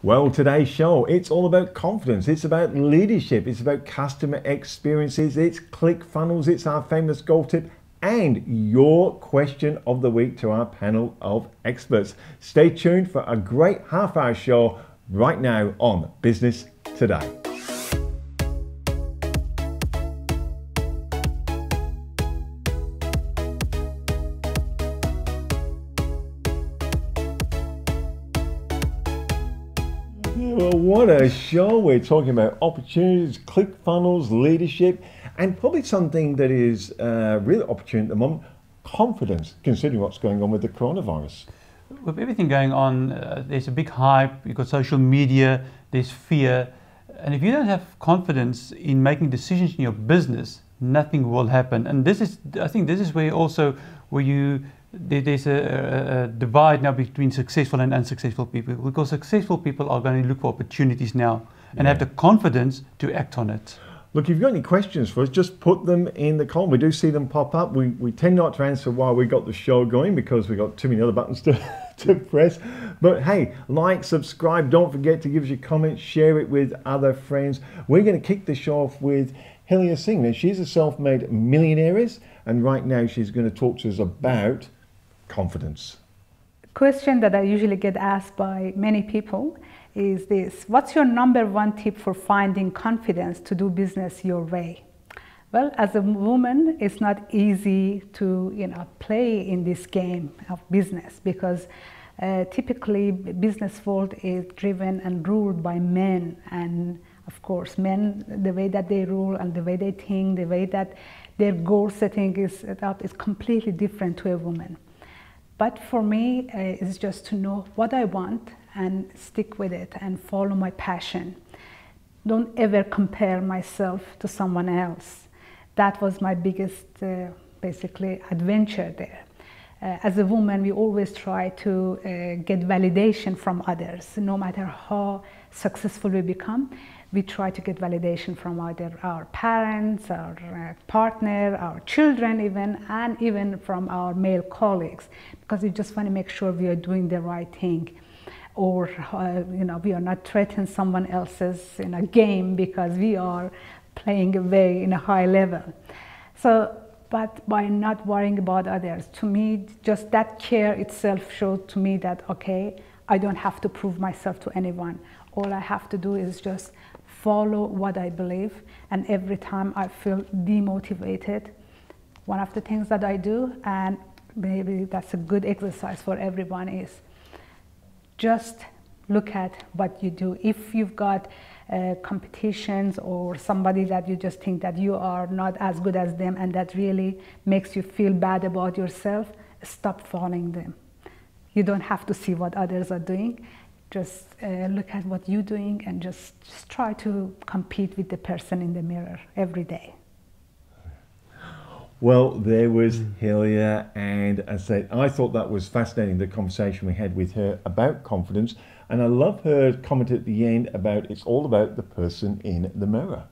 Well, today's show, it's all about confidence. It's about leadership. It's about customer experiences. It's ClickFunnels. It's our famous golf tip and your question of the week to our panel of experts. Stay tuned for a great half hour show right now on Business Today. What a show. We're talking about opportunities, click funnels, leadership, and probably something that is uh, really opportune at the moment confidence, considering what's going on with the coronavirus. With everything going on, uh, there's a big hype, you've got social media, there's fear. And if you don't have confidence in making decisions in your business, nothing will happen. And this is, I think, this is where also where you there's a, a, divide now between successful and unsuccessful people because successful people are going to look for opportunities now and yeah. have the confidence to act on it. Look, if you've got any questions for us, just put them in the column. We do see them pop up. We, we tend not to answer while we got the show going because we've got too many other buttons to, to press. But hey, like, subscribe. Don't forget to give us your comments, share it with other friends. We're going to kick the show off with Helia Singh. Now, she's a self made millionaire, and right now she's going to talk to us about confidence. Question that I usually get asked by many people is this What's your number one tip for finding confidence to do business your way? Well, as a woman, it's not easy to you know, play in this game of business because uh, typically business world is driven and ruled by men and of course men the way that they rule and the way they think the way that their goal setting is set up is completely different to a woman but for me uh, it's just to know what i want and stick with it and follow my passion. Don't ever compare myself to someone else. That was my biggest, uh, basically, adventure there. Uh, as a woman, we always try to uh, get validation from others. No matter how successful we become, we try to get validation from either our parents, our uh, partner, our children, even, and even from our male colleagues, because we just want to make sure we are doing the right thing. Or uh, you know we are not threatening someone else's in a game because we are playing away in a high level. So but by not worrying about others to me just that care itself showed to me that okay i don't have to prove myself to anyone. All i have to do is just follow what i believe and every time i feel demotivated one of the things that i do and maybe that's a good exercise for everyone is just look at what you do. If you've got uh, competitions or somebody that you just think that you are not as good as them and that really makes you feel bad about yourself, stop following them. You don't have to see what others are doing. Just uh, look at what you're doing and just, just try to compete with the person in the mirror every day. Well, there was Helia, and I said, I thought that was fascinating the conversation we had with her about confidence. And I love her comment at the end about it's all about the person in the mirror.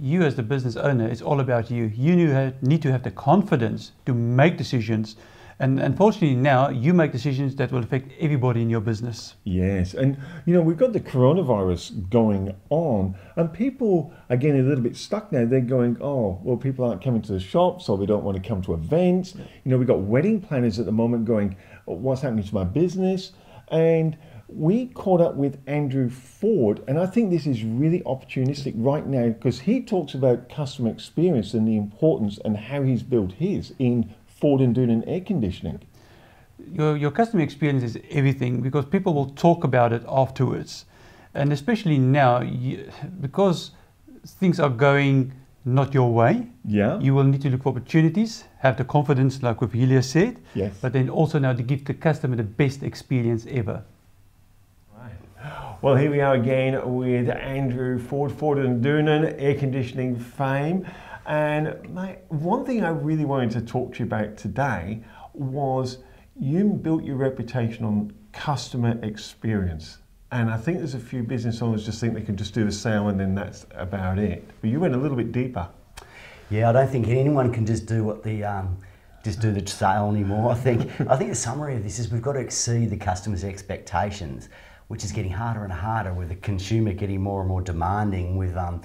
You, as the business owner, it's all about you. You need to have the confidence to make decisions and unfortunately, now you make decisions that will affect everybody in your business. Yes. And, you know, we've got the coronavirus going on, and people are getting a little bit stuck now. They're going, oh, well, people aren't coming to the shops, or they don't want to come to events. You know, we've got wedding planners at the moment going, what's happening to my business? And we caught up with Andrew Ford, and I think this is really opportunistic right now because he talks about customer experience and the importance and how he's built his in Ford and Doonan air conditioning? Your, your customer experience is everything because people will talk about it afterwards. And especially now, you, because things are going not your way, yeah. you will need to look for opportunities, have the confidence, like what Helia said, yes. but then also now to give the customer the best experience ever. Well, here we are again with Andrew Ford, Ford and Doonan, air conditioning fame. And mate, one thing I really wanted to talk to you about today was you built your reputation on customer experience. And I think there's a few business owners just think they can just do the sale and then that's about it. But you went a little bit deeper. Yeah, I don't think anyone can just do what the um, just do the sale anymore. I think I think the summary of this is we've got to exceed the customer's expectations which is getting harder and harder with the consumer getting more and more demanding with um,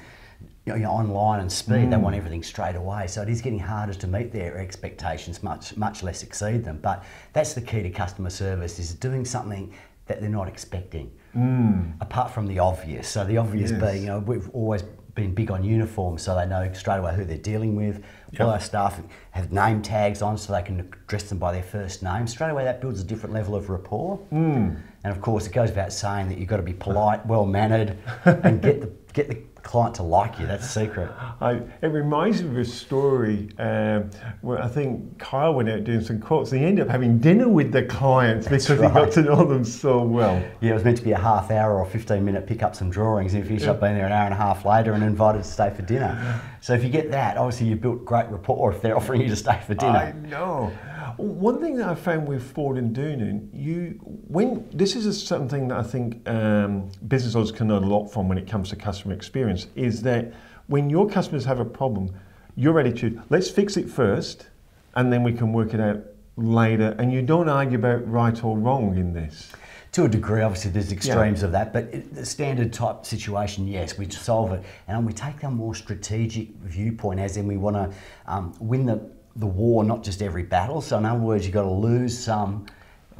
you know, online and speed. Mm. They want everything straight away. So it is getting harder to meet their expectations, much much less exceed them. But that's the key to customer service: is doing something that they're not expecting. Mm. Apart from the obvious. So the obvious yes. being, you know, we've always been big on uniforms, so they know straight away who they're dealing with. Yep. All our staff have name tags on, so they can address them by their first name. Straight away, that builds a different level of rapport. Mm. And of course, it goes without saying that you've got to be polite, well mannered, and get the get the client to like you. That's the secret. I, it reminds me of a story um, where I think Kyle went out doing some quotes. He ended up having dinner with the clients That's because right. he got to know them so well. Yeah, it was meant to be a half hour or 15 minute pick up some drawings. And he finished yeah. up being there an hour and a half later and invited to stay for dinner. So if you get that, obviously you've built great rapport if they're offering you to stay for dinner. I know. One thing that I found with Ford and Doonan, you when this is a something that I think um, business owners can learn a lot from when it comes to customer experience is that when your customers have a problem, you're ready to let's fix it first, and then we can work it out later. And you don't argue about right or wrong in this. To a degree, obviously, there's extremes yeah. of that, but the standard type situation, yes, we solve it, and we take a more strategic viewpoint, as in we want to um, win the the war, not just every battle. So in other words, you've got to lose some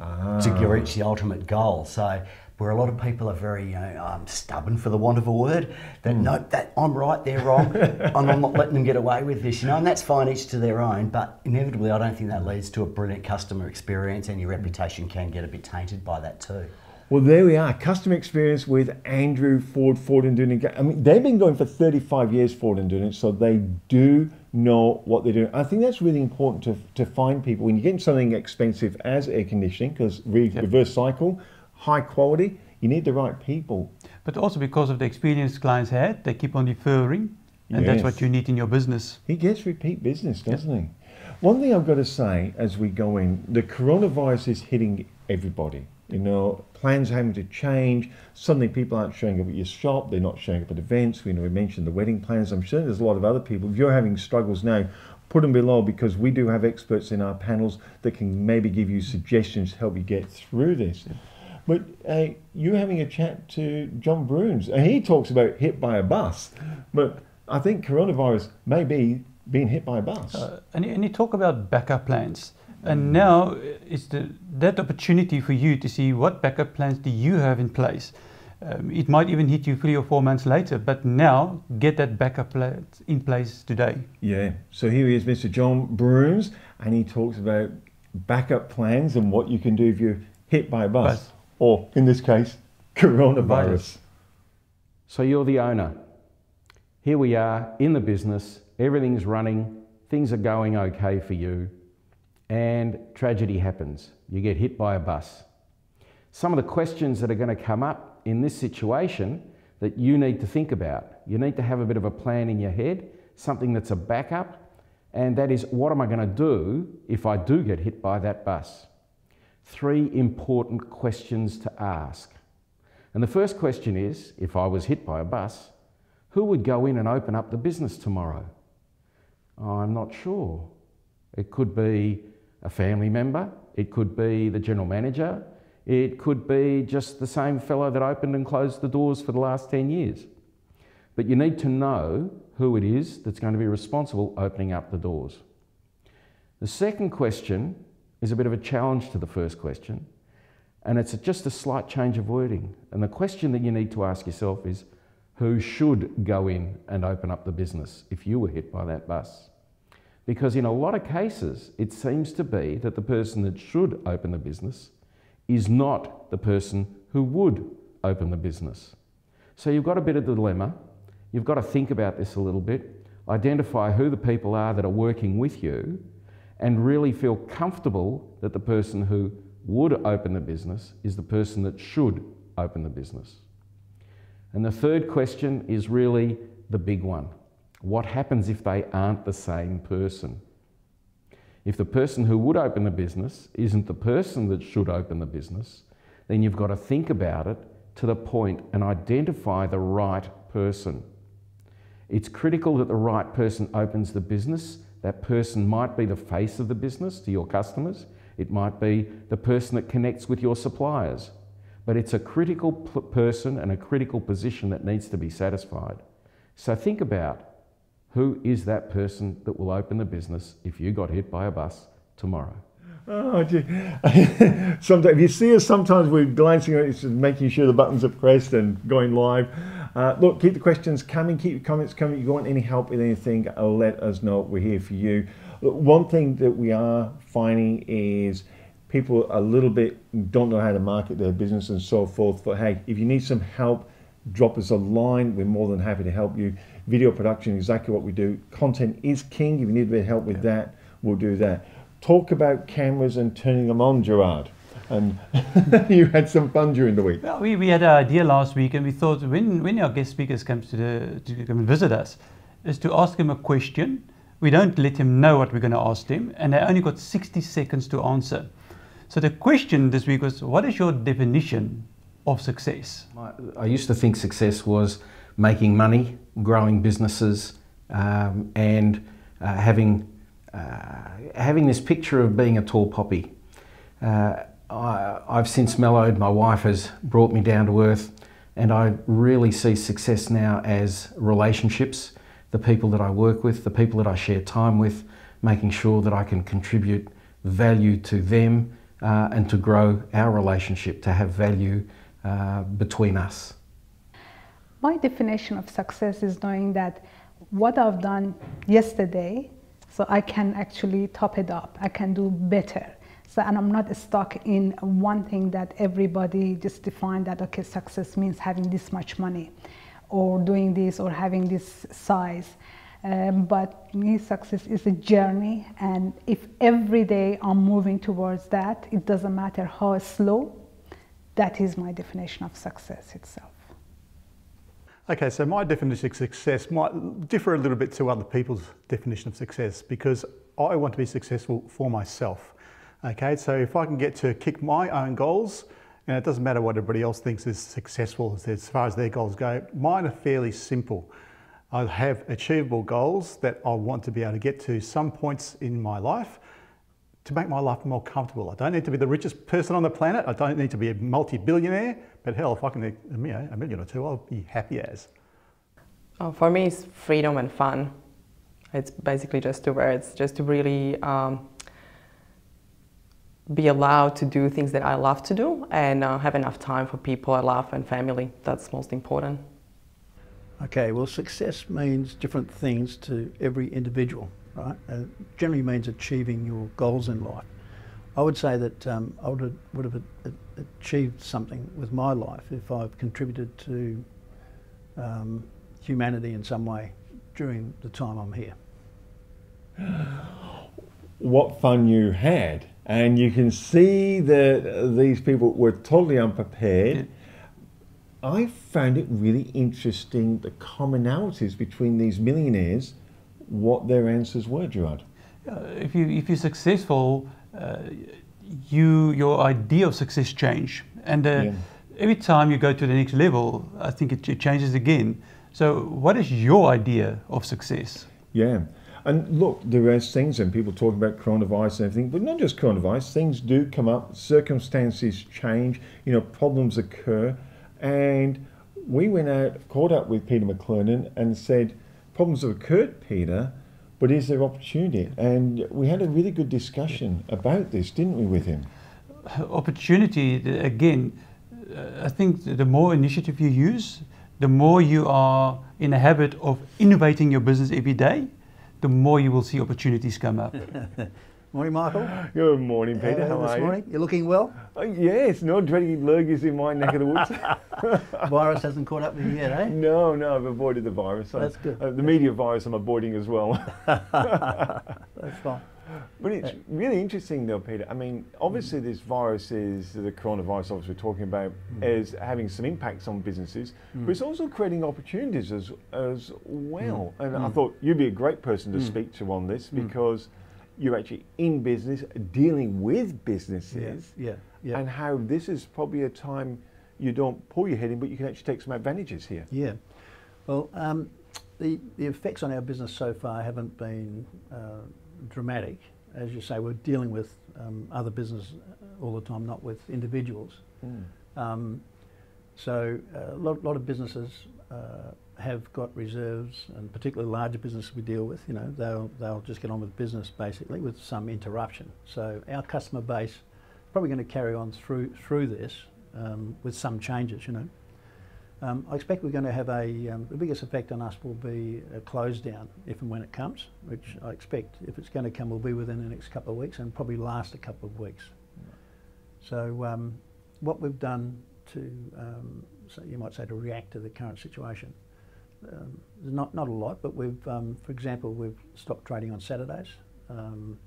ah. to reach the ultimate goal. So where a lot of people are very you know, um, stubborn, for the want of a word, that mm. no, that I'm right, they're wrong, and I'm not letting them get away with this, you know, and that's fine, each to their own. But inevitably, I don't think that leads to a brilliant customer experience, and your reputation can get a bit tainted by that too. Well, there we are. Customer experience with Andrew Ford, Ford and Doonan. I mean, they've been going for 35 years, Ford and Doonan, so they do know what they're doing. I think that's really important to, to find people when you get something expensive as air conditioning, because re- yep. reverse cycle, high quality, you need the right people. But also because of the experience clients had, they keep on referring, and yes. that's what you need in your business. He gets repeat business, doesn't yep. he? One thing I've got to say as we go in, the coronavirus is hitting everybody. You know, plans having to change. Suddenly, people aren't showing up at your shop. They're not showing up at events. You know, we mentioned the wedding plans. I'm sure there's a lot of other people. If you're having struggles now, put them below because we do have experts in our panels that can maybe give you suggestions to help you get through this. But uh, you're having a chat to John Broons, and he talks about hit by a bus. But I think coronavirus may be being hit by a bus. Uh, and, and you talk about backup plans. And now it's the, that opportunity for you to see what backup plans do you have in place. Um, it might even hit you three or four months later, but now get that backup plan in place today. Yeah. So here he is, Mr. John Broons, and he talks about backup plans and what you can do if you're hit by a bus, bus. or in this case, coronavirus. Virus. So you're the owner. Here we are in the business, everything's running, things are going okay for you and tragedy happens. You get hit by a bus. Some of the questions that are going to come up in this situation that you need to think about. You need to have a bit of a plan in your head, something that's a backup, and that is what am I going to do if I do get hit by that bus? Three important questions to ask. And the first question is if I was hit by a bus, who would go in and open up the business tomorrow? I'm not sure. It could be a family member, it could be the general manager, it could be just the same fellow that opened and closed the doors for the last 10 years. But you need to know who it is that's going to be responsible opening up the doors. The second question is a bit of a challenge to the first question, and it's just a slight change of wording. And the question that you need to ask yourself is who should go in and open up the business if you were hit by that bus? Because in a lot of cases, it seems to be that the person that should open the business is not the person who would open the business. So you've got a bit of dilemma. You've got to think about this a little bit, identify who the people are that are working with you, and really feel comfortable that the person who would open the business is the person that should open the business. And the third question is really the big one. What happens if they aren't the same person? If the person who would open the business isn't the person that should open the business, then you've got to think about it to the point and identify the right person. It's critical that the right person opens the business. That person might be the face of the business to your customers. It might be the person that connects with your suppliers. but it's a critical person and a critical position that needs to be satisfied. So think about who is that person that will open the business if you got hit by a bus tomorrow. Oh, gee. sometimes you see us, sometimes we're glancing at it, making sure the buttons are pressed and going live. Uh, look, keep the questions coming, keep your comments coming. If you want any help with anything, uh, let us know. We're here for you. Look, one thing that we are finding is people a little bit don't know how to market their business and so forth. But hey, if you need some help, drop us a line. We're more than happy to help you. Video production, exactly what we do. Content is king. If you need a bit of help with that, we'll do that. Talk about cameras and turning them on, Gerard. And you had some fun during the week. Well, we, we had an idea last week, and we thought when, when our guest speakers comes to the to come and visit us, is to ask him a question. We don't let him know what we're going to ask him, and they only got 60 seconds to answer. So the question this week was, what is your definition of success? I used to think success was making money, growing businesses, um, and uh, having uh, having this picture of being a tall poppy. Uh, I, I've since mellowed. My wife has brought me down to earth, and I really see success now as relationships, the people that I work with, the people that I share time with, making sure that I can contribute value to them uh, and to grow our relationship, to have value uh, between us. My definition of success is knowing that what I've done yesterday, so I can actually top it up, I can do better. So, and I'm not stuck in one thing that everybody just defined that, okay, success means having this much money or doing this or having this size. Um, but me, success is a journey, and if every day I'm moving towards that, it doesn't matter how slow, that is my definition of success itself. Okay, so my definition of success might differ a little bit to other people's definition of success because I want to be successful for myself. Okay, so if I can get to kick my own goals, and it doesn't matter what everybody else thinks is successful as far as their goals go, mine are fairly simple. I have achievable goals that I want to be able to get to some points in my life to make my life more comfortable. I don't need to be the richest person on the planet. I don't need to be a multi-billionaire, but hell, if I can, you know, a million or two, I'll be happy as. Oh, for me, it's freedom and fun. It's basically just two words, just to really um, be allowed to do things that I love to do and uh, have enough time for people I love and family. That's most important. Okay, well, success means different things to every individual, right? It generally means achieving your goals in life. I would say that um, I would have, would have achieved something with my life if I've contributed to um, humanity in some way during the time I'm here. What fun you had! And you can see that these people were totally unprepared. Yeah. I found it really interesting the commonalities between these millionaires, what their answers were, Gerard. Uh, if you if you're successful, uh, you your idea of success change, and uh, yeah. every time you go to the next level, I think it, it changes again. So, what is your idea of success? Yeah. And look, there are things, and people talk about coronavirus and everything, but not just coronavirus. Things do come up, circumstances change, you know, problems occur. And we went out, caught up with Peter McLernon and said, Problems have occurred, Peter, but is there opportunity? And we had a really good discussion about this, didn't we, with him? Opportunity, again, uh, I think the more initiative you use, the more you are in a habit of innovating your business every day, the more you will see opportunities come up. morning, Michael. Good morning, Peter. Uh, How are morning? you? You're looking well? Uh, yes, no dreading lurgies in my neck of the woods. virus hasn't caught up with you yet, eh? No, no, I've avoided the virus. That's good. Uh, the media virus I'm avoiding as well. That's fine. But it's really interesting, though, Peter. I mean, obviously, mm. this virus is the coronavirus, obviously, we're talking about, mm. is having some impacts on businesses, mm. but it's also creating opportunities as as well. Mm. And I mm. thought you'd be a great person to mm. speak to on this because you're actually in business, dealing with businesses, yeah. Yeah. yeah. and how this is probably a time you don't pull your head in, but you can actually take some advantages here. Yeah. Well, um, the, the effects on our business so far haven't been uh, dramatic. As you say, we're dealing with um, other business all the time, not with individuals. Mm. Um, so a lot, lot of businesses uh, have got reserves, and particularly larger businesses we deal with, you know, they'll, they'll just get on with business basically with some interruption. So our customer base probably going to carry on through through this um, with some changes, you know. Um, I expect we're going to have a, um, the biggest effect on us will be a close down if and when it comes, which I expect if it's going to come will be within the next couple of weeks and probably last a couple of weeks. So um, what we've done to, um, so you might say to react to the current situation, um, not, not a lot, but we've, um, for example, we've stopped trading on Saturdays. Um,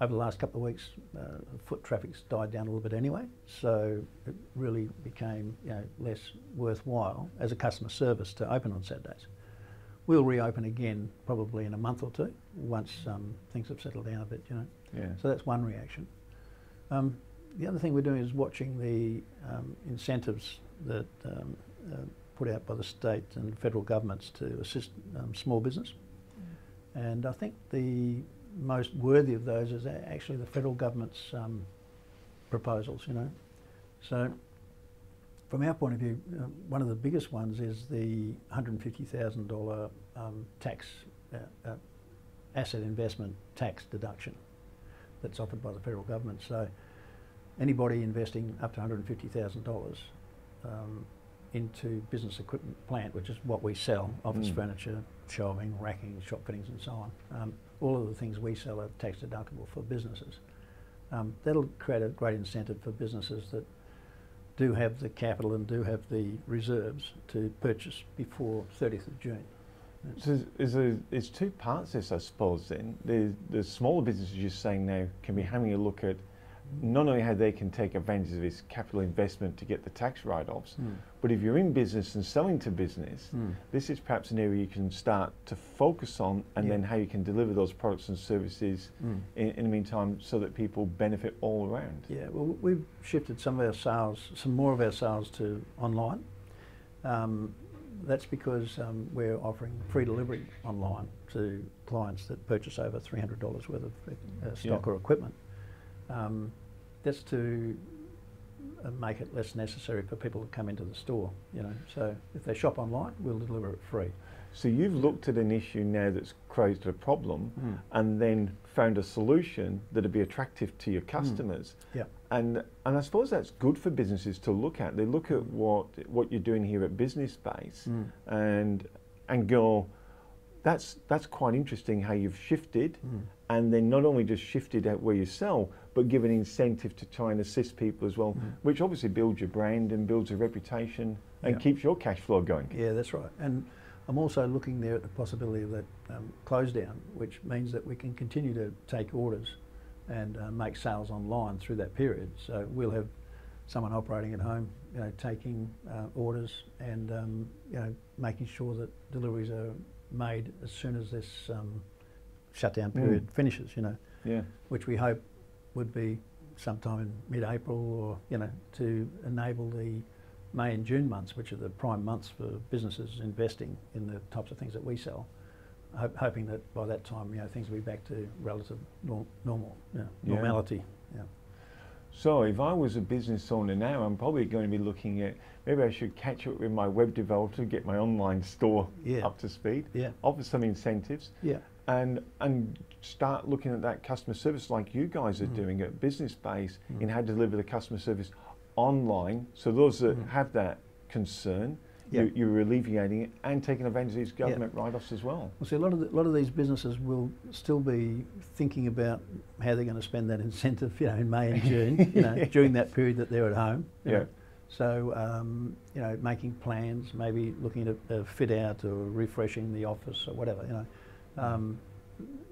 over the last couple of weeks, uh, foot traffic's died down a little bit anyway, so it really became you know, less worthwhile as a customer service to open on Saturdays. We'll reopen again probably in a month or two once um, things have settled down a bit, you know. Yeah. So that's one reaction. Um, the other thing we're doing is watching the um, incentives that um, uh, put out by the state and federal governments to assist um, small business. And I think the most worthy of those is actually the federal government's um, proposals, you know. So from our point of view, uh, one of the biggest ones is the $150,000 um, tax, uh, uh, asset investment tax deduction that's offered by the federal government. So anybody investing up to $150,000 um, into business equipment plant, which is what we sell, office Mm. furniture, shelving, racking, shop fittings and so on. Um, all of the things we sell are tax deductible for businesses. Um, that'll create a great incentive for businesses that do have the capital and do have the reserves to purchase before 30th of June. So there's, a, there's two parts to this, I suppose. Then the the smaller businesses you're saying now can be having a look at not only how they can take advantage of this capital investment to get the tax write-offs, Mm. but if you're in business and selling to business, Mm. this is perhaps an area you can start to focus on, and Yeah. then how you can deliver those products and services Mm. in, in the meantime, so that people benefit all around. Yeah, well, we've shifted some of our sales, some more of our sales to online. Um, that's because um, we're offering free delivery online to clients that purchase over $300 worth of uh, stock Yeah. or equipment. Um, that's to uh, make it less necessary for people to come into the store, you know. So if they shop online, we'll deliver it free. So you've looked at an issue now that's created a problem, Mm. and then found a solution that'd be attractive to your customers. Yeah. And and I suppose that's good for businesses to look at. They look at what what you're doing here at Business Base, Mm. and and go, that's that's quite interesting how you've shifted, Mm. and then not only just shifted out where you sell, but give an incentive to try and assist people as well, Mm. which obviously builds your brand and builds a reputation and Yeah. keeps your cash flow going. Yeah, that's right. And I'm also looking there at the possibility of that um, close down, which means that we can continue to take orders and uh, make sales online through that period. So we'll have someone operating at home, you know, taking uh, orders and um, you know making sure that deliveries are made as soon as this um, shutdown Mm. period finishes. You know, Yeah. which we hope would be sometime in mid-April or, you know, to enable the May and June months, which are the prime months for businesses investing in the types of things that we sell, Hop- hoping that by that time, you know, things will be back to relative nor- normal, yeah, Yeah. normality. Yeah. So if I was a business owner now, I'm probably going to be looking at maybe I should catch up with my web developer, get my online store Yeah. up to speed, Yeah. offer some incentives, Yeah. And and start looking at that customer service like you guys are Mm. doing at Business Base Mm. in how to deliver the customer service online. So those that Mm. have that concern, Yeah. you, you're alleviating it and taking advantage of these government write-offs as well. Well, see, a lot of the, a lot of these businesses will still be thinking about how they're going to spend that incentive, you know, in May and June, you know, during that period that they're at home. Yeah. know. So, um, you know, making plans, maybe looking at a fit out or refreshing the office or whatever, you know, um,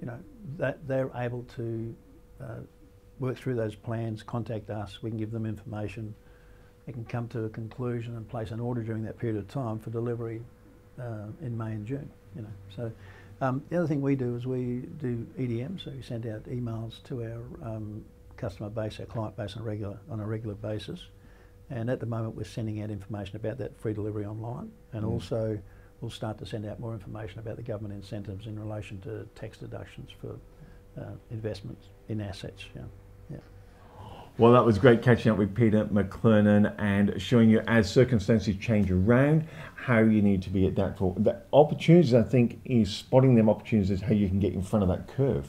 you know, that they're able to uh, work through those plans, contact us, we can give them information, they can come to a conclusion and place an order during that period of time for delivery uh, in May and June. You know, so um, the other thing we do is we do EDM, so we send out emails to our um, customer base, our client base on a regular on a regular basis. And at the moment, we're sending out information about that free delivery online, and Mm. also we'll start to send out more information about the government incentives in relation to tax deductions for uh, investments in assets. Yeah. yeah. Well, that was great catching up with Peter McLernon and showing you as circumstances change around how you need to be adaptable. The opportunities, I think, is spotting them opportunities, is how you can get in front of that curve.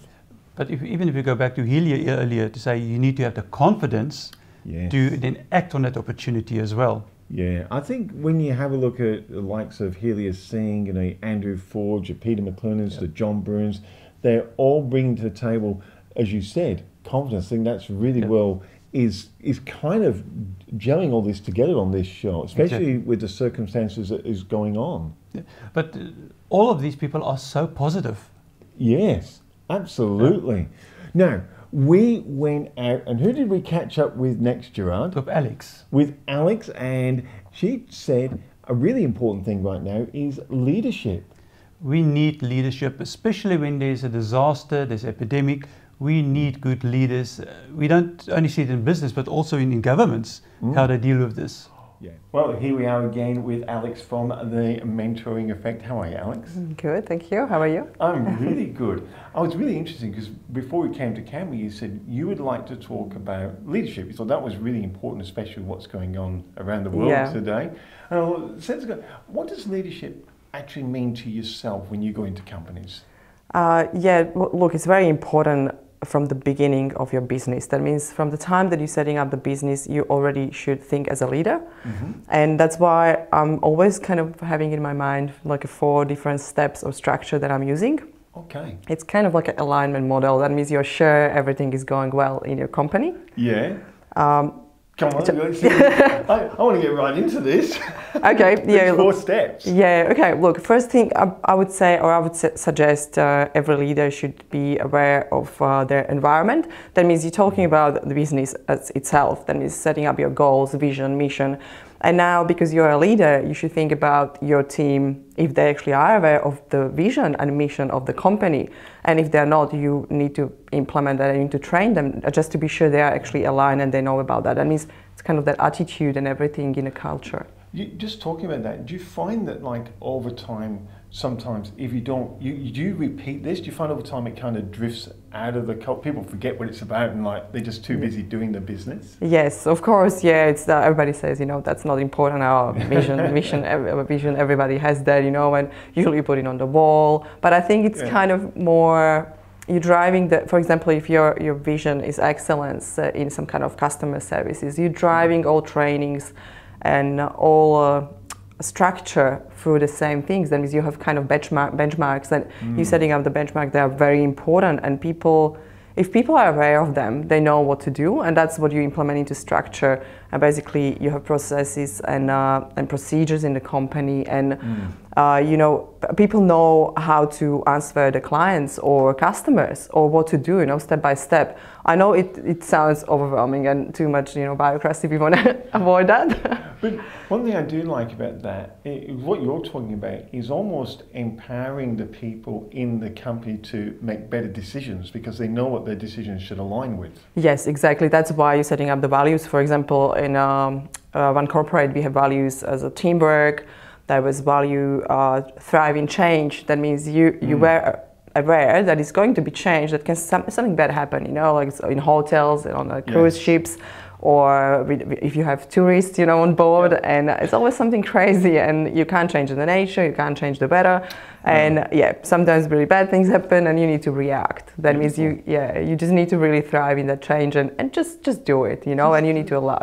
But if, even if you go back to Helia earlier to say you need to have the confidence Yes. to then act on that opportunity as well. Yeah, I think when you have a look at the likes of Helia Singh, you know, Andrew Ford, the Peter McLernons, the John Broons, they're all bringing to the table, as you said, confidence. I think that's really Yeah. well is is kind of gelling all this together on this show, especially Exactly. with the circumstances that is going on. But uh, all of these people are so positive. Yes, absolutely. Now we went out, and who did we catch up with next, Gerard? With Alex. with Alex, and she said a really important thing right now is leadership. We need leadership, especially when there's a disaster, there's epidemic. We need good leaders. We don't only see it in business, but also in, in governments, mm. how they deal with this. Yeah. Well, here we are again with Alex from the Mentoring Effect. How are you, Alex? Good, thank you. How are you? I'm really good. Oh, it's really interesting because before we came to Canberra, you said you would like to talk about leadership. You thought that was really important, especially what's going on around the world Yeah. today. And I was- ago, what does leadership actually mean to yourself when you go into companies? Uh, yeah, look, it's very important from the beginning of your business. That means from the time that you're setting up the business, you already should think as a leader. And that's why I'm always kind of having in my mind like a four different steps of structure that I'm using. Okay. It's kind of like an alignment model. That means you're sure everything is going well in your company. Yeah. Um, Come on. I, I want to get right into this. okay, yeah. four steps. Yeah, okay. Look, first thing I, I would say, or I would su- suggest uh, every leader should be aware of uh, their environment. That means you're talking about the business as itself, that means setting up your goals, vision, mission. And now, because you're a leader, you should think about your team if they actually are aware of the vision and mission of the company. And if they're not, you need to implement that and you need to train them just to be sure they are actually aligned and they know about that. That means it's kind of that attitude and everything in a culture. You, just talking about that, do you find that like over time, sometimes if you don't, you, you do repeat this, do you find over time it kind of drifts out of the cult? People forget what it's about and like they're just too busy doing the business? Yes, of course. Yeah, it's uh, everybody says you know that's not important. Our vision, mission, ev- vision. Everybody has that, you know, and usually you put it on the wall. But I think it's Yeah. kind of more you're driving the. For example, if your your vision is excellence uh, in some kind of customer services, you're driving all trainings and all. Uh, structure through the same things that means you have kind of benchmark benchmarks and mm. you're setting up the benchmark they are very important and people if people are aware of them, they know what to do, and that's what you implement into structure. And basically, you have processes and uh, and procedures in the company, and uh, you know people know how to answer the clients or customers or what to do, you know, step by step. I know it, it sounds overwhelming and too much, you know, bureaucracy. We want to avoid that. But one thing I do like about that, what you're talking about, is almost empowering the people in the company to make better decisions because they know what their decisions should align with. Yes, exactly. That's why you're setting up the values. For example, in um, uh, one corporate, we have values as a teamwork. There was value uh, thrive in change. That means you you were aware that it's going to be change. That can some, something bad happen. You know, like in hotels and on the cruise ships. Or if you have tourists, you know, on board, and it's always something crazy, and you can't change the nature, you can't change the weather, and yeah, sometimes really bad things happen, and you need to react. That means you, yeah, you just need to really thrive in that change, and, and just just do it, you know, and you need to allow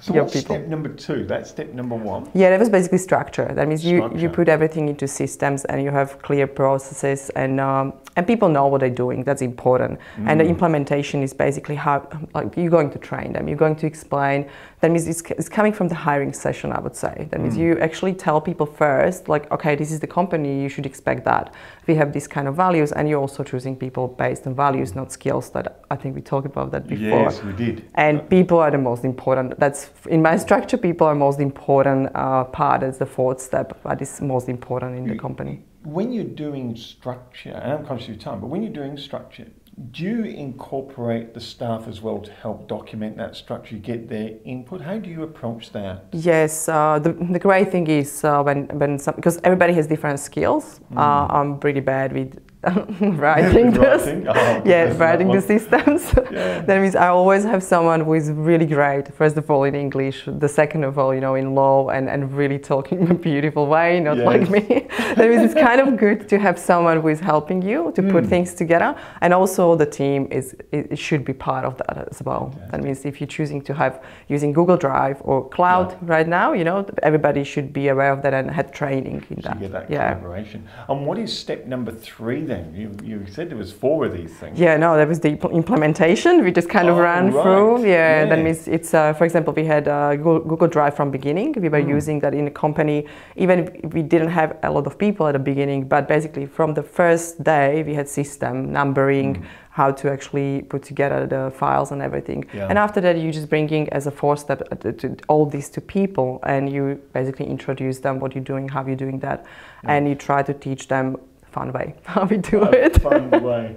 So your what's people. step number two? That's step number one. Yeah, that was basically structure. That means you, Structure. you put everything into systems and you have clear processes and um, and people know what they're doing. That's important. And Mm. the implementation is basically how like you're going to train them. You're going to explain. That means it's, it's coming from the hiring session. I would say that Mm. means you actually tell people first, like, okay, this is the company. You should expect that. We have these kind of values, and you're also choosing people based on values, not skills. That I think we talked about that before. Yes, we did. And people are the most important. That's in my structure. People are most important uh, part. It's the fourth step, but it's most important in the company. When you're doing structure, and I'm conscious of time, but when you're doing structure, do you incorporate the staff as well to help document that structure, get their input? How do you approach that? Yes, uh, the, the great thing is uh, when when some, because everybody has different skills. Uh, I'm pretty bad with writing this. Writing? Oh, yeah, writing the systems. Yeah. that means I always have someone who is really great. First of all, in English. The second of all, you know, in law, and, and really talking in a beautiful way, not like me. that means it's kind of good to have someone who is helping you to Hmm. put things together, and also the team is it, should be part of that as well. That means if you're choosing to have using Google Drive or cloud right now, you know, everybody should be aware of that and have training in to that. that yeah. collaboration. And what is step number three then? You, you said there was four of these things. Yeah, no, that was the implementation. We just kind of Oh, ran right. through. Yeah, that Yeah. means it's, uh, for example, we had uh, Google, Google Drive from beginning. We were Hmm. using that in a company, even if we didn't have a lot of people at the beginning, but basically from the first day we had system numbering, how to actually put together the files and everything. Yeah. And after that, you just bringing as a four step uh, all these to people, and you basically introduce them what you're doing, how you're doing that, and you try to teach them fun way how we do a it. fun way.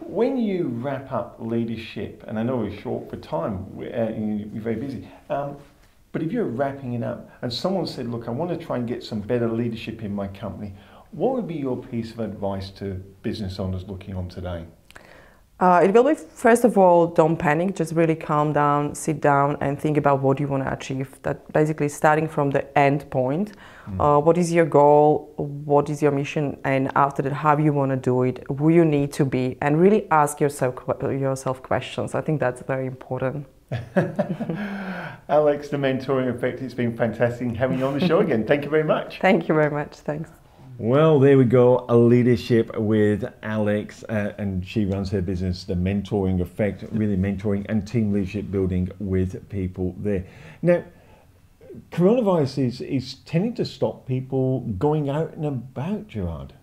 When you wrap up leadership, and I know we're short for time, uh, you- you're very busy, um, but if you're wrapping it up and someone said, Look, I want to try and get some better leadership in my company, what would be your piece of advice to business owners looking on today? Uh, it will be first of all, don't panic. Just really calm down, sit down, and think about what you want to achieve. That basically starting from the end point. Uh, what is your goal? What is your mission? And after that, how you want to do it? Who you need to be, and really ask yourself yourself questions. I think that's very important. Alex, the mentoring effect, it's been fantastic having you on the show again. Thank you very much. Thank you very much. Thanks. Well, there we go. A leadership with Alex, uh, and she runs her business, the mentoring effect, really mentoring and team leadership building with people there. Now, coronavirus is, is tending to stop people going out and about, Gerard.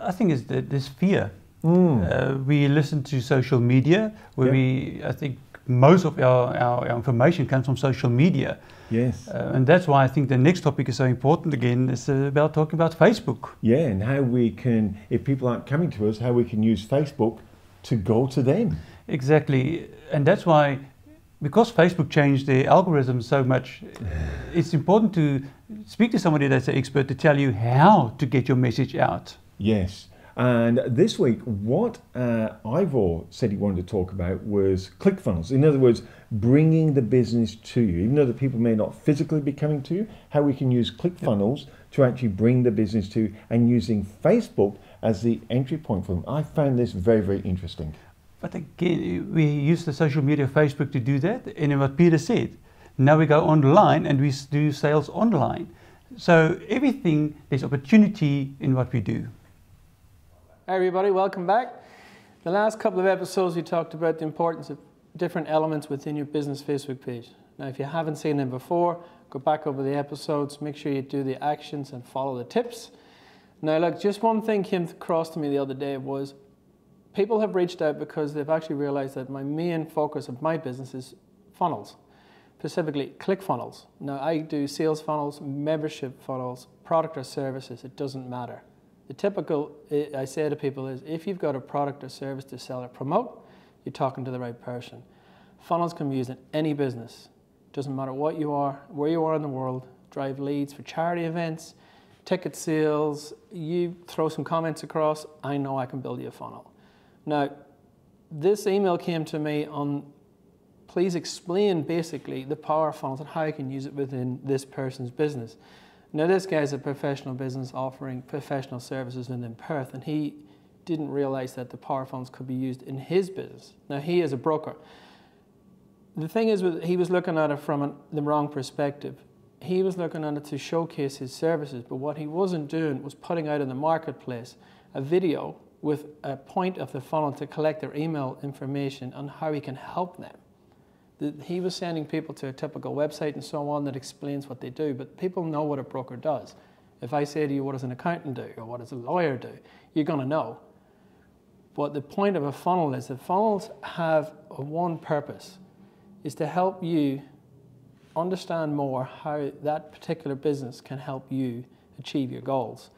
I think it's the, this fear. Mm. Uh, we listen to social media, where Yeah. we, I think, most of our, our, our information comes from social media. Yes. Uh, and that's why I think the next topic is so important again, is uh, about talking about Facebook. yeah, and how we can, if people aren't coming to us, how we can use Facebook to go to them. Exactly. And that's why, because Facebook changed the algorithm so much, it's important to speak to somebody that's an expert to tell you how to get your message out. Yes. And this week, what uh, Ivor said he wanted to talk about was ClickFunnels. In other words, bringing the business to you. Even though the people may not physically be coming to you, how we can use ClickFunnels to actually bring the business to you and using Facebook as the entry point for them. I found this very, very interesting. But again, we use the social media, Facebook, to do that. And what Peter said, now we go online and we do sales online. So everything, there's opportunity in what we do. Everybody, welcome back. The last couple of episodes we talked about the importance of different elements within your business Facebook page. Now if you haven't seen them before, go back over the episodes, make sure you do the actions and follow the tips. Now look, just one thing came across to me the other day was people have reached out because they've actually realized that my main focus of my business is funnels, specifically ClickFunnels. Now I do sales funnels, membership funnels, product or services, it doesn't matter. The typical I say to people is if you've got a product or service to sell or promote, you're talking to the right person. Funnels can be used in any business. Doesn't matter what you are, where you are in the world, drive leads for charity events, ticket sales, you throw some comments across, I know I can build you a funnel. Now, this email came to me on please explain basically the power of funnels and how I can use it within this person's business. Now, this guy's a professional business offering professional services within Perth, and he didn't realize that the power phones could be used in his business. Now, he is a broker. The thing is, he was looking at it from an, the wrong perspective. He was looking at it to showcase his services, but what he wasn't doing was putting out in the marketplace a video with a point of the funnel to collect their email information on how he can help them he was sending people to a typical website and so on that explains what they do, but people know what a broker does. If I say to you, what does an accountant do or what does a lawyer do, you're going to know. But the point of a funnel is that funnels have one purpose, is to help you understand more how that particular business can help you achieve your goals.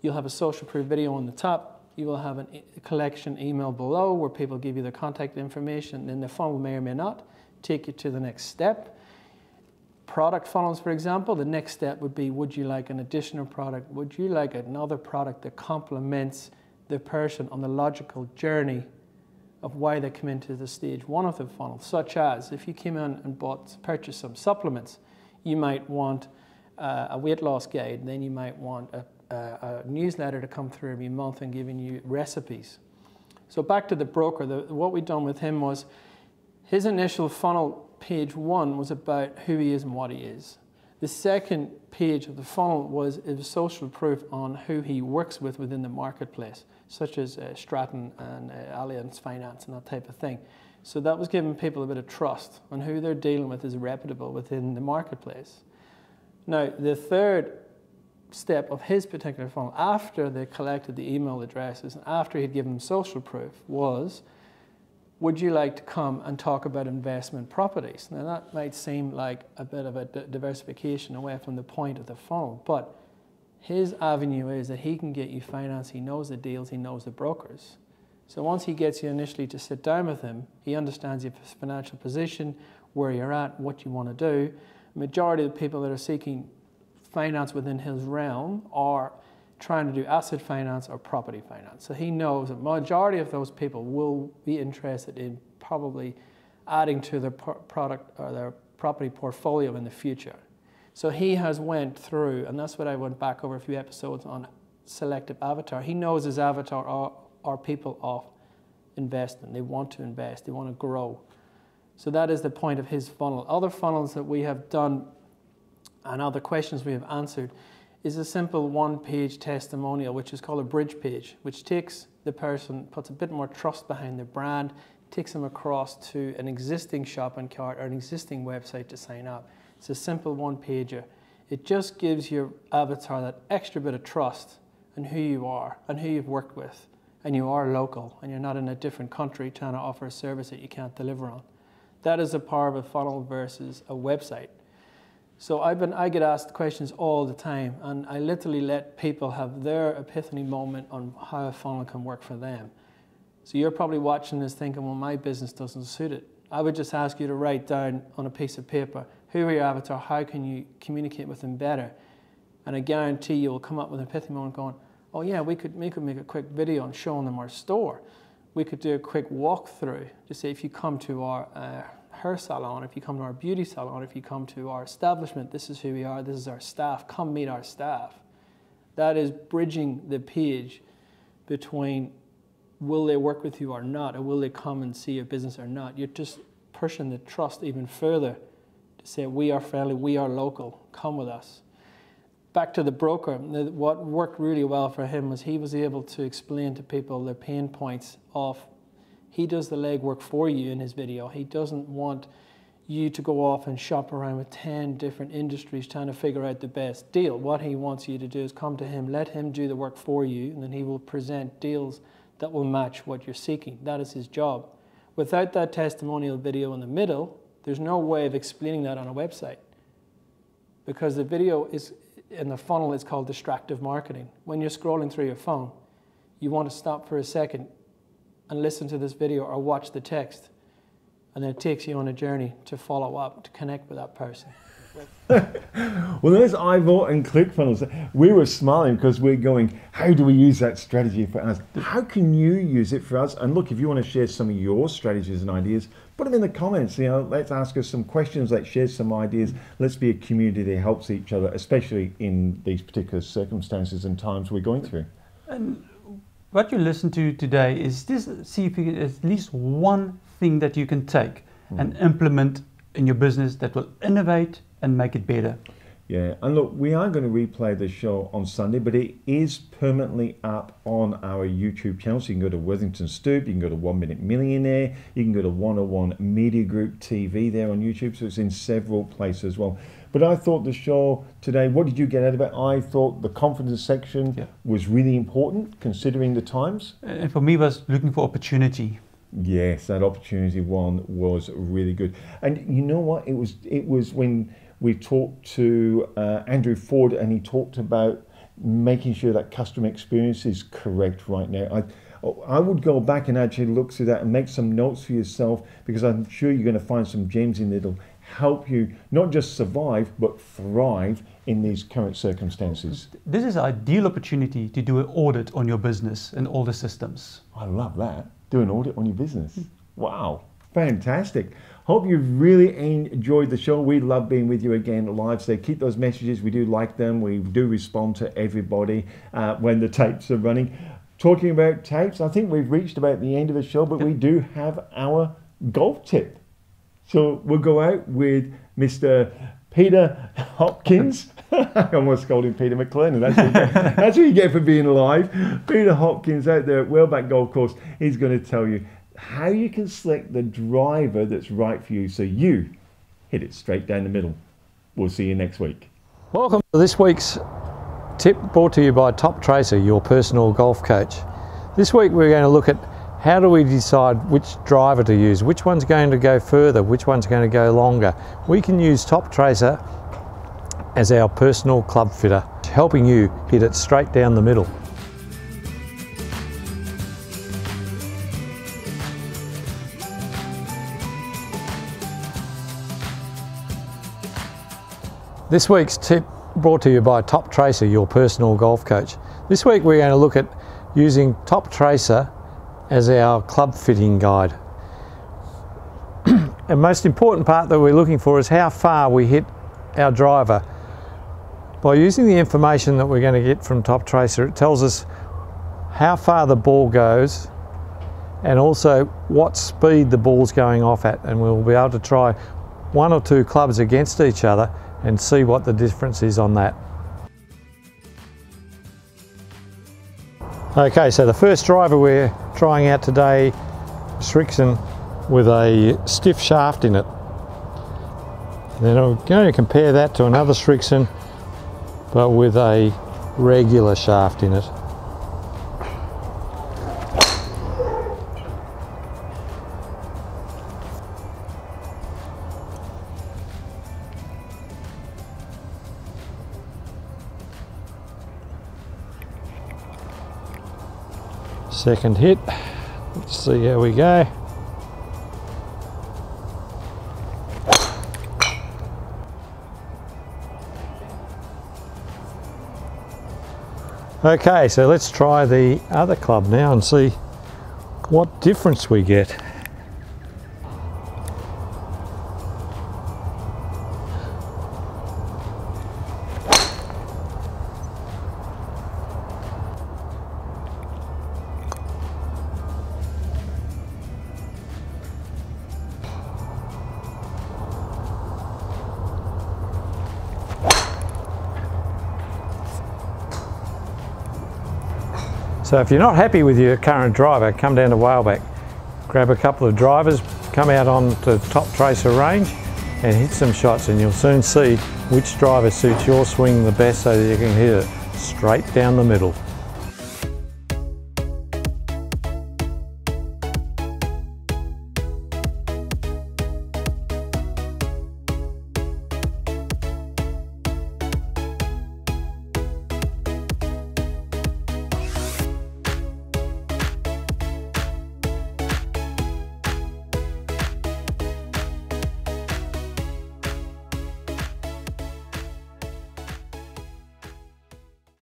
You'll have a social proof video on the top. You will have a collection email below where people give you their contact information. Then the funnel may or may not take you to the next step. Product funnels, for example, the next step would be would you like an additional product? Would you like another product that complements the person on the logical journey of why they come into the stage one of the funnel, such as if you came in and bought, purchased some supplements, you might want uh, a weight loss guide, and then you might want a, a, a, newsletter to come through every month and giving you recipes. So back to the broker, the, what we've done with him was his initial funnel page one was about who he is and what he is. The second page of the funnel was, social proof on who he works with within the marketplace, such as uh, Stratton and uh, Allianz Finance and that type of thing. So that was giving people a bit of trust on who they're dealing with is reputable within the marketplace. Now, the third step of his particular funnel, after they collected the email addresses and after he'd given them social proof, was would you like to come and talk about investment properties? Now, that might seem like a bit of a diversification away from the point of the funnel, but his avenue is that he can get you finance, he knows the deals, he knows the brokers. So once he gets you initially to sit down with him, he understands your financial position, where you're at, what you want to do. Majority of the people that are seeking finance within his realm are trying to do asset finance or property finance. So he knows that majority of those people will be interested in probably adding to their product or their property portfolio in the future. So he has went through, and that's what I went back over a few episodes on selective avatar. He knows his avatar are, are people of investment. They want to invest, they want to grow. So that is the point of his funnel. Other funnels that we have done and other questions we have answered is a simple one page testimonial, which is called a bridge page, which takes the person, puts a bit more trust behind their brand, takes them across to an existing shopping cart or an existing website to sign up. It's a simple one pager. It just gives your avatar that extra bit of trust in who you are and who you've worked with. And you are local and you're not in a different country trying to offer a service that you can't deliver on. That is the power of a funnel versus a website. So I've been, I get asked questions all the time, and I literally let people have their epiphany moment on how a funnel can work for them. So you're probably watching this thinking, well, my business doesn't suit it. I would just ask you to write down on a piece of paper, who are your avatar, how can you communicate with them better? And I guarantee you will come up with an epiphany moment going, oh yeah, we could, we could make a quick video on showing them our store. We could do a quick walkthrough to say if you come to our uh, hair salon, if you come to our beauty salon, if you come to our establishment, this is who we are, this is our staff, come meet our staff. That is bridging the page between will they work with you or not, or will they come and see your business or not. You're just pushing the trust even further to say, we are friendly, we are local, come with us. Back to the broker, what worked really well for him was he was able to explain to people their pain points of he does the legwork for you in his video. He doesn't want you to go off and shop around with 10 different industries trying to figure out the best deal. What he wants you to do is come to him, let him do the work for you, and then he will present deals that will match what you're seeking. That is his job. Without that testimonial video in the middle, there's no way of explaining that on a website. Because the video is in the funnel is called distractive marketing. When you're scrolling through your phone, you want to stop for a second, and listen to this video or watch the text. And then it takes you on a journey to follow up, to connect with that person. well, there's Ivor and ClickFunnels. We were smiling because we're going, how do we use that strategy for us? How can you use it for us? And look, if you want to share some of your strategies and ideas, put them in the comments. You know, let's ask us some questions. Let's share some ideas. Let's be a community that helps each other, especially in these particular circumstances and times we're going through. And what you listen to today is this see if you at least one thing that you can take mm. and implement in your business that will innovate and make it better. Yeah, and look, we are going to replay the show on Sunday, but it is permanently up on our YouTube channel. So you can go to Worthington Stoop, you can go to One Minute Millionaire, you can go to 101 Media Group TV there on YouTube. So it's in several places as well. But I thought the show today, what did you get out of it? I thought the confidence section yeah. was really important considering the times. And for me, was looking for opportunity. Yes, that opportunity one was really good. And you know what? It was it was when we talked to uh, Andrew Ford and he talked about making sure that customer experience is correct right now. I, I would go back and actually look through that and make some notes for yourself because I'm sure you're going to find some gems in that'll help you not just survive but thrive in these current circumstances. This is an ideal opportunity to do an audit on your business and all the systems. I love that. Do an audit on your business. Wow, fantastic. Hope you've really enjoyed the show. We love being with you again live. So keep those messages. We do like them. We do respond to everybody uh, when the tapes are running. Talking about tapes, I think we've reached about the end of the show, but we do have our golf tip. So we'll go out with Mr. Peter Hopkins. I almost called him Peter McLernon. That's what, you get, that's what you get for being alive. Peter Hopkins out there at Whaleback Golf Course. He's going to tell you how you can select the driver that's right for you so you hit it straight down the middle. We'll see you next week. Welcome to this week's tip brought to you by Top Tracer, your personal golf coach. This week we're going to look at how do we decide which driver to use, which one's going to go further, which one's going to go longer. We can use Top Tracer as our personal club fitter, helping you hit it straight down the middle. This week's tip brought to you by Top Tracer, your personal golf coach. This week we're going to look at using Top Tracer as our club fitting guide. and most important part that we're looking for is how far we hit our driver. By using the information that we're going to get from Top Tracer, it tells us how far the ball goes and also what speed the ball's going off at and we'll be able to try one or two clubs against each other and see what the difference is on that. Okay, so the first driver we're trying out today, Srixon with a stiff shaft in it. Then I'm going to compare that to another Srixon, but with a regular shaft in it. Second hit. Let's see how we go. Okay, so let's try the other club now and see what difference we get. So if you're not happy with your current driver, come down to Whaleback, grab a couple of drivers, come out on the top tracer range and hit some shots and you'll soon see which driver suits your swing the best so that you can hit it straight down the middle.